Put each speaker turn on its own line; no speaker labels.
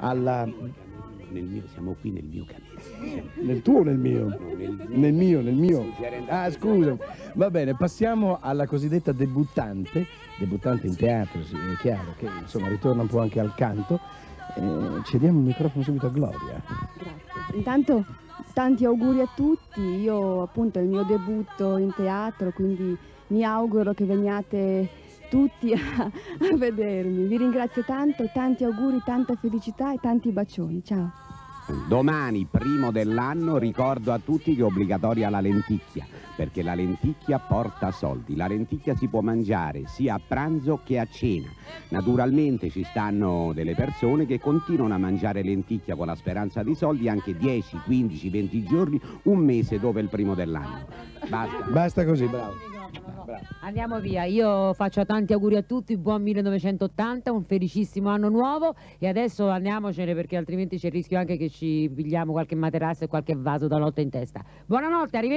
alla...
Nel mio, siamo qui nel mio canile.
Nel tuo o nel mio?
No, nel,
Nel mio, nel mio. Ah, scusa. Va bene, passiamo alla cosiddetta debuttante, debuttante in teatro, sì, è chiaro, che insomma ritorna un po' anche al canto. Eh, cediamo il microfono subito a Gloria.
Grazie. Intanto tanti auguri a tutti, io appunto è il mio debutto in teatro, quindi mi auguro che veniate tutti a, a vedermi. Vi ringrazio tanto, tanti auguri, tanta felicità e tanti bacioni. Ciao.
Domani, primo dell'anno, ricordo a tutti che è obbligatoria la lenticchia, perché la lenticchia porta soldi. La lenticchia si può mangiare sia a pranzo che a cena. Naturalmente ci stanno delle persone che continuano a mangiare lenticchia con la speranza di soldi anche 10, 15, 20 giorni, un mese dopo il primo dell'anno. Basta.
Basta così, bravo. Bravo.
Andiamo via, io faccio tanti auguri a tutti, buon 1980, un felicissimo anno nuovo e adesso andiamocene perché altrimenti c'è il rischio anche che ci pigliamo qualche materasso e qualche vaso da notte in testa. Buonanotte, arrivederci.